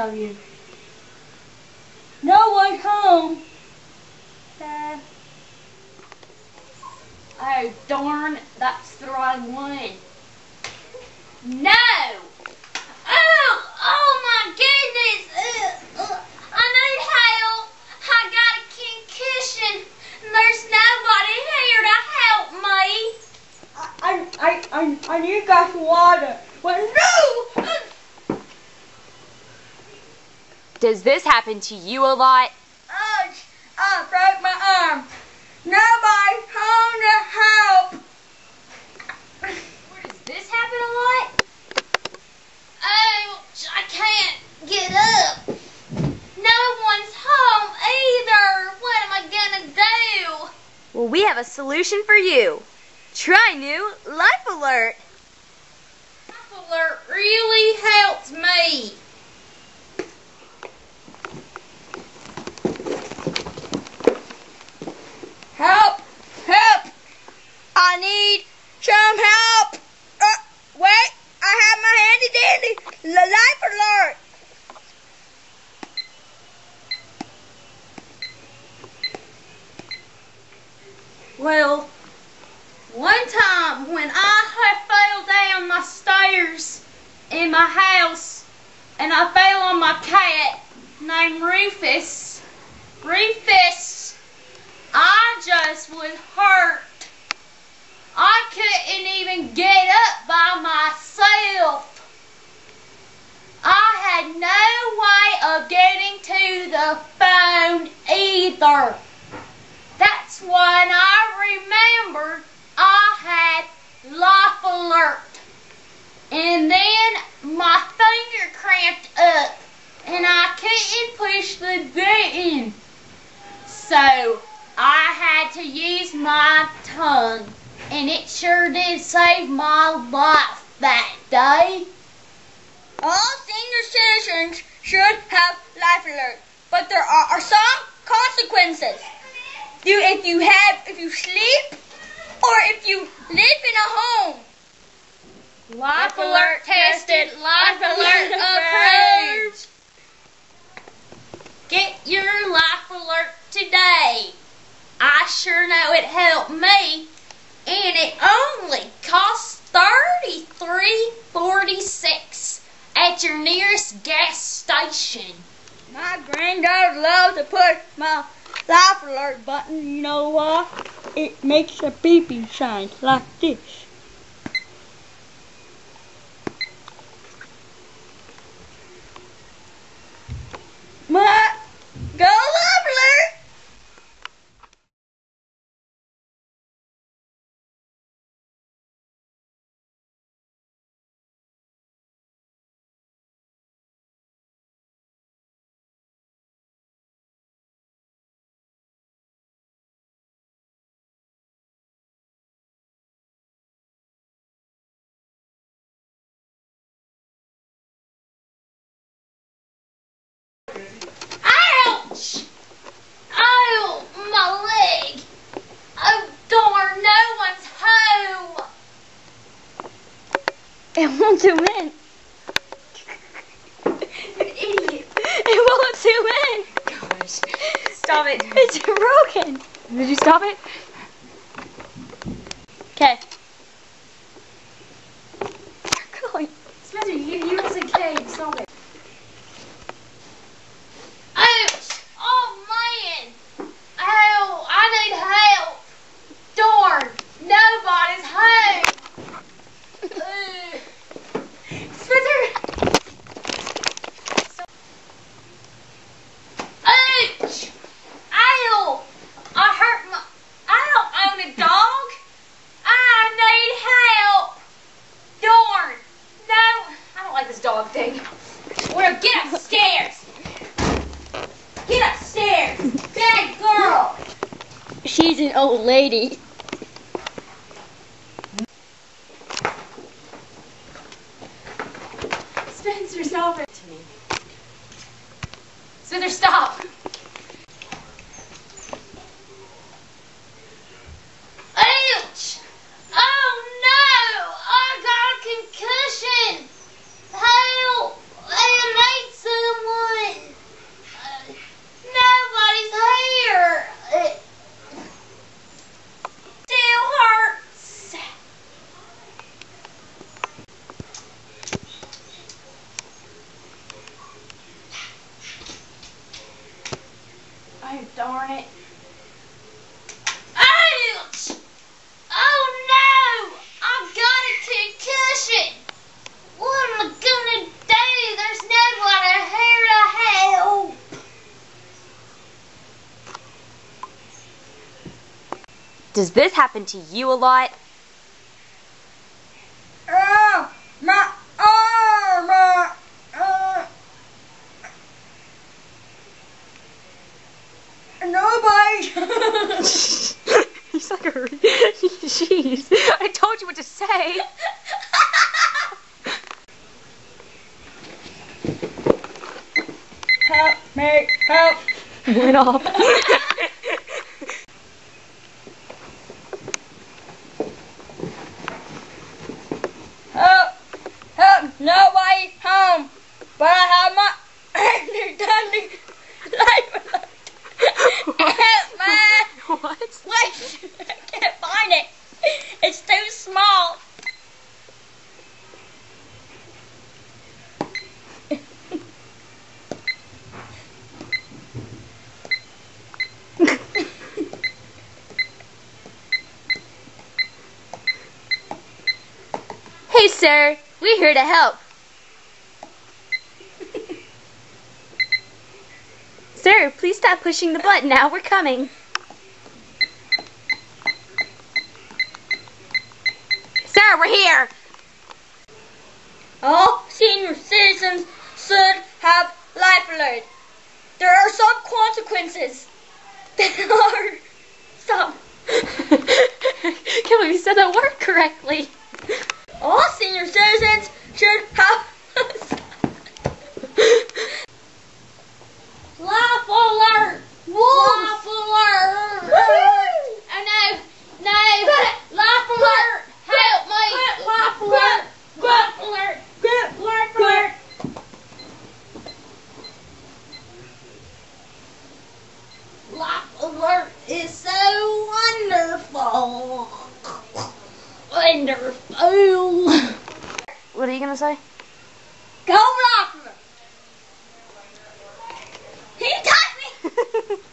of you. No one's home. Dad. Oh, darn, that's the wrong one. No! Oh, oh my goodness! Ugh, ugh. I need help. I got a concussion. and There's nobody here to help me. I, I, I, I need a glass of water. Well, no! Does this happen to you a lot? Ouch! I broke my arm. Nobody's home to help. Where does this happen a lot? Oh, I can't get up. No one's home either. What am I gonna do? Well, we have a solution for you. Try new Life Alert. Life Alert really helps me. Help! Help! I need some help. Uh, wait, I have my handy dandy li- life alert. Well, one time when I fell down my stairs in my house and I fell on my cat named Rufus, Rufus, I just was hurt. I couldn't even get up by myself. I had no way of getting to the phone either. That's when I remembered I had life alert. And then my finger cramped up and I couldn't push the button. So I had to use my tongue. And it sure did save my life that day. All senior citizens should have life alert, but there are, some consequences. You, if you have, you sleep, or if you live in a home. Life alert tested, life alert approved. Get your life alert today. I sure know it helped me, and it only costs thirty-three forty-six at your nearest gas station. My granddad loves to push my life alert button. You know why? It makes a beeping sound like this. My go life alert! Ouch! Oh, my leg! Oh, darn, no one's home! It won't zoom in. An Idiot. It won't zoom in. Gosh. Stop it. It's broken. Did you stop it? Okay. Going. Spencer, you, you was okay. Stop it. Ouch! Oh, man! Oh, I need help! Darn, nobody's home! Ugh. Spencer! Ouch! Ow! I hurt my. I don't own a dog. I need help. Darn! No, I don't like this dog thing. Get upstairs. Get upstairs, bad girl. She's an old lady. Spencer's over. To me. Spencer, stop. Ouch! Oh no! I got a concussion. Help! I need someone Oh, darn it. Ouch! Oh no! I got a concussion! What am I gonna do? There's no one here to help! Does this happen to you a lot? Oh, my arm. Uh, uh, nobody. He's like a. Jeez. I told you what to say. help me, help. Went off. Help, help, nobody home. But I have my understanding life alert. Help, man. what? Wait, I can't find it. It's too small. Hey, sir. We're here to help. sir, please stop pushing the button now. We're coming. Sir, we're here. All senior citizens should have life alert. There are some consequences. There are some. Can't believe you said that word correctly. All senior citizens should have. Life alert! Life alert! Oh no! No! Life alert! Help me! Life alert! Life alert! Life alert! Life alert is so wonderful! Wonderful! What are you gonna say? Go Rockler! He touched me!